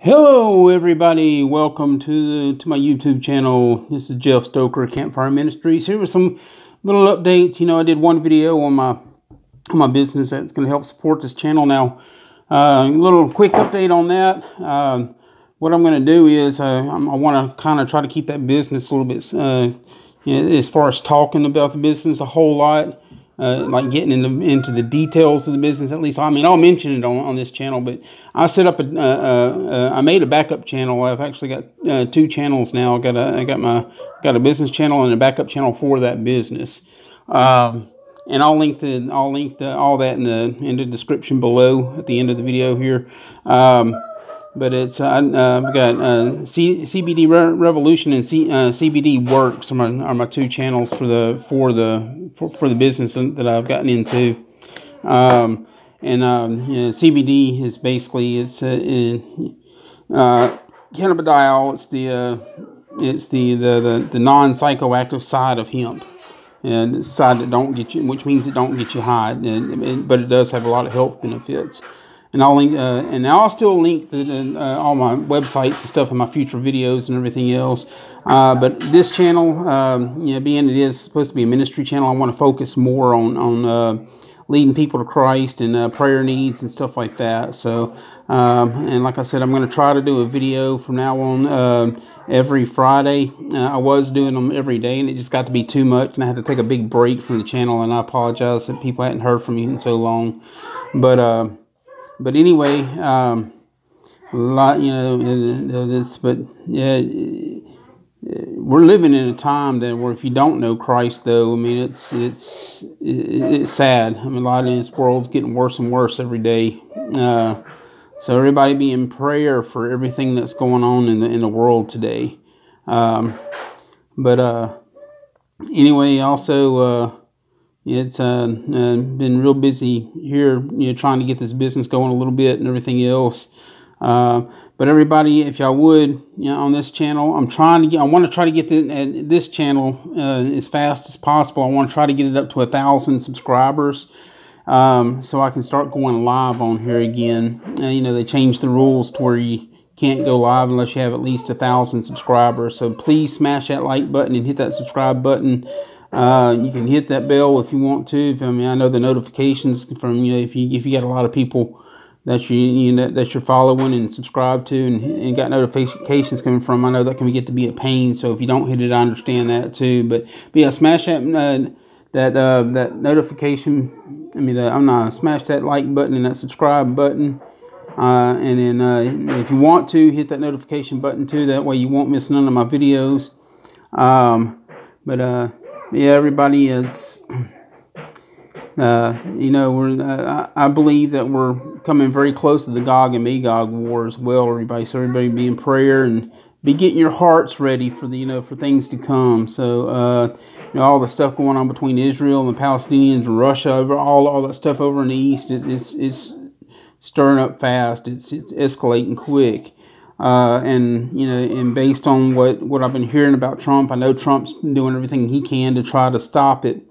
Hello, everybody. Welcome to to my YouTube channel. This is Jeff Stoker, Campfire Ministries. Here with some little updates. You know, I did one video on my on my business that's going to help support this channel. Now, uh, a little quick update on that. Uh, what I'm going to do is uh, I want to kind of try to keep that business a little bit uh, as far as talking about the business a whole lot uh, like getting into into the details of the business. At least, I mean, I'll mention it on, on this channel. But I set up a, uh, uh I made a backup channel. I've actually got uh, two channels now. I got a, I got my got a business channel and a backup channel for that business. Um, and I'll link the I'll link the, all that in the in the description below at the end of the video here. Um, but it's uh, uh, we got uh, C, CBD Re Revolution and C, uh, CBD Works are my, are my two channels for the for the for, for the business that I've gotten into. Um, and um, you know, CBD is basically it's uh, uh, cannabidiol. It's the uh, it's the the the, the non psychoactive side of hemp and side that don't get you, which means it don't get you high, and, but it does have a lot of health benefits and I'll link, uh, and I'll still link the, uh, all my websites and stuff in my future videos and everything else. Uh, but this channel, um, you know, being it is supposed to be a ministry channel, I want to focus more on on uh, leading people to Christ and uh, prayer needs and stuff like that. So, um, and like I said, I'm going to try to do a video from now on uh, every Friday. I was doing them every day, and it just got to be too much, and I had to take a big break from the channel. And I apologize that people hadn't heard from me in so long, but but anyway, um, a lot, you know, this, but yeah, we're living in a time that where if you don't know Christ, though, I mean, it's it's it's sad. I mean, a lot of this world's getting worse and worse every day. Uh, so everybody be in prayer for everything that's going on in the in the world today. Um, but uh, anyway, also. Uh, it's uh, uh, been real busy here, you know, trying to get this business going a little bit and everything else. Uh, but everybody, if y'all would, you know, on this channel, I'm trying to get, I want to try to get the, uh, this channel uh, as fast as possible. I want to try to get it up to a thousand subscribers. Um, so I can start going live on here again. Uh, you know, they changed the rules to where you can't go live unless you have at least a thousand subscribers. So please smash that like button and hit that subscribe button. Uh, you can hit that bell if you want to. I mean, I know the notifications from you know if you if you got a lot of people that you, you know, that you're following and subscribe to and, and got notifications coming from. I know that can get to be a pain. So if you don't hit it, I understand that too. But but yeah, smash that uh, that uh, that notification. I mean, uh, I'm not smash that like button and that subscribe button. Uh, and then uh, if you want to hit that notification button too, that way you won't miss none of my videos. Um, but uh, yeah, everybody is. Uh, you know, we're. Uh, I believe that we're coming very close to the Gog and Magog war as well. Everybody, so everybody be in prayer and be getting your hearts ready for the you know for things to come. So uh, you know all the stuff going on between Israel and the Palestinians and Russia, over all all that stuff over in the east is is is stirring up fast. It's it's escalating quick. Uh, and you know, and based on what what I've been hearing about Trump, I know Trump's doing everything he can to try to stop it.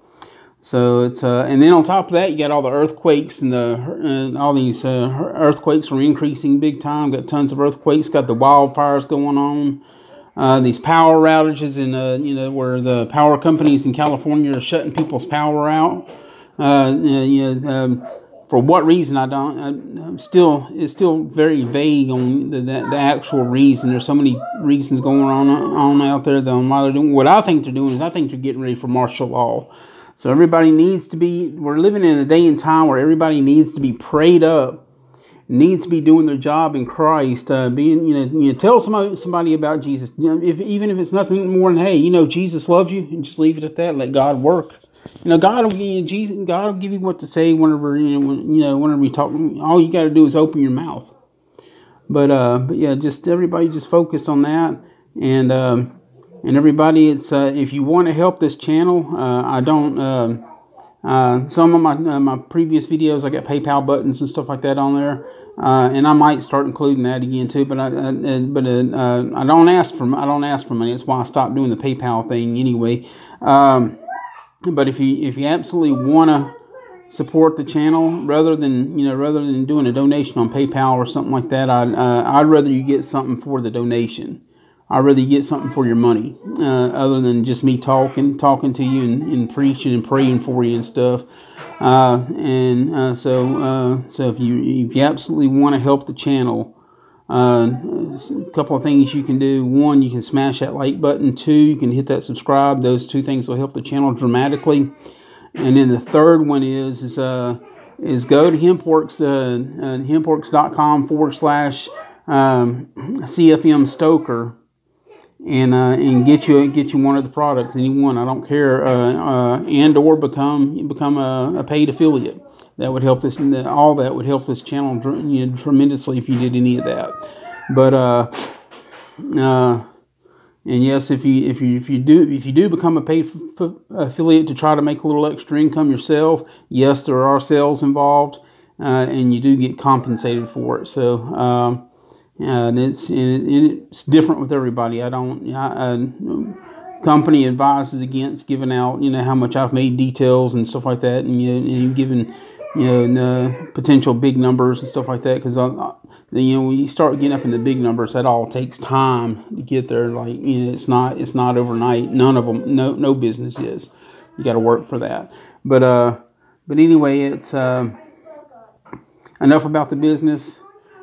So it's uh, and then on top of that, you got all the earthquakes and the and all these uh, earthquakes are increasing big time. Got tons of earthquakes. Got the wildfires going on. Uh, these power outages in uh, you know where the power companies in California are shutting people's power out. Uh, you know, um, for what reason I don't. I, am still it's still very vague on the, the, the, actual reason. There's so many reasons going on on out there that why they're doing. What I think they're doing is I think they're getting ready for martial law. So everybody needs to be. We're living in a day and time where everybody needs to be prayed up, needs to be doing their job in Christ. Uh, being you know you know tell somebody somebody about Jesus. You know, if even if it's nothing more than hey you know Jesus loves you and just leave it at that. Let God work. You know, God will give you Jesus. God will give you what to say whenever you know. When, you know, whenever we talk, all you got to do is open your mouth. But uh, but yeah, just everybody just focus on that, and um, and everybody, it's uh, if you want to help this channel, uh, I don't. Uh, uh, some of my uh, my previous videos, I got PayPal buttons and stuff like that on there, uh, and I might start including that again too. But I, I but uh, I don't ask for I don't ask for money. That's why I stopped doing the PayPal thing anyway. Um, but if you if you absolutely want to support the channel rather than you know rather than doing a donation on PayPal or something like that. I uh, I'd rather you get something for the donation. I'd rather you get something for your money, uh, other than just me talking, talking to you and, and preaching and praying for you and stuff. Uh, and uh, so, uh, so if you if you absolutely want to help the channel, uh, a couple of things you can do. One, you can smash that like button. Two, you can hit that subscribe. Those two things will help the channel dramatically. And then the third one is is uh is go to hempworx uh, uh hempworx.com forward slash um, CFM Stoker and uh, and get you get you one of the products, any one. I don't care, uh, uh, and or become become a, a, paid affiliate. That would help this. All that would help this channel you know, tremendously if you did any of that. But uh, uh, and yes, if you if you if you do if you do become a paid affiliate to try to make a little extra income yourself, yes, there are sales involved, uh, and you do get compensated for it. So. Um, and it's and it's different with everybody. I don't. I, I, company advises against giving out, you know, how much I've made details and stuff like that, and you and giving, you know, potential big numbers and stuff like that. Because I, you know, when you start getting up in the big numbers, that all takes time to get there. Like, you know, it's not it's not overnight. None of them, no no business is. You got to work for that. But uh, but anyway, it's uh, enough about the business.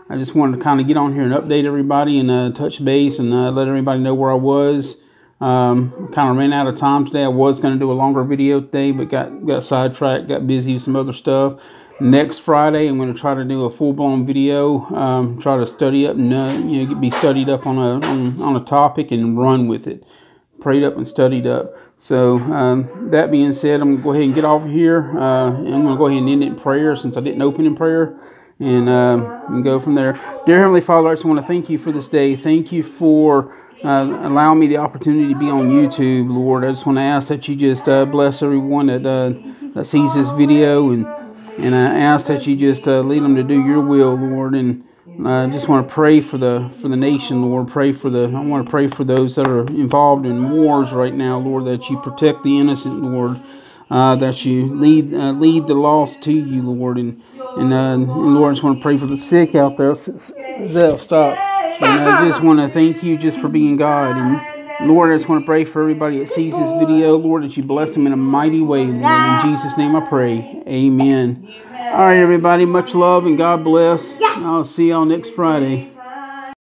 I just wanted to kind of get on here and update everybody and uh, touch base and uh, let everybody know where I was. Um, kind of ran out of time today. I was going to do a longer video today, but got got sidetracked, got busy with some other stuff. Next Friday, I'm going to try to do a full blown video. Um, try to study up and uh, you know be studied up on a on, on, a topic and run with it. Prayed up and studied up. So um, that being said, I'm going to go ahead and get off of here. Uh, I'm going to go ahead and end it in prayer since I didn't open in prayer and, and go from there. Dear Heavenly Father, I just want to thank you for this day. Thank you for uh, allowing me the opportunity to be on YouTube, Lord. I just want to ask that you just uh, bless everyone that, uh, that sees this video, and and I ask that you just uh, lead them to do your will, Lord. And I just want to pray for the for the nation, Lord. Pray for the I want to pray for those that are involved in wars right now, Lord. That you protect the innocent, Lord. Uh, that you lead lead the lost to you, Lord, and and, uh, and Lord, I just want to pray for the sick out there. Zeph, stop. And I just want to thank you just for being God. And Lord, I just want to pray for everybody that sees this video, Lord, that you bless them in a mighty way. Lord. In Jesus' name I pray. Amen. All right, everybody. Much love and God bless. I'll see y'all next Friday.